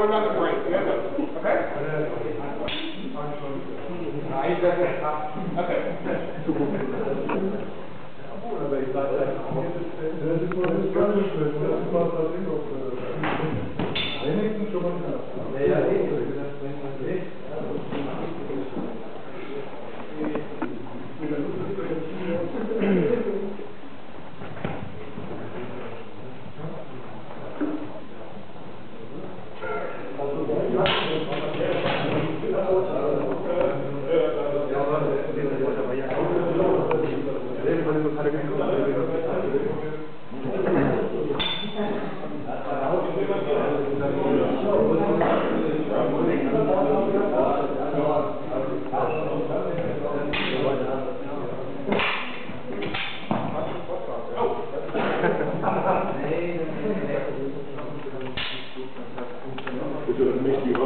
we're not gonna break. We have to- Okay? Ah, he's got Gracias.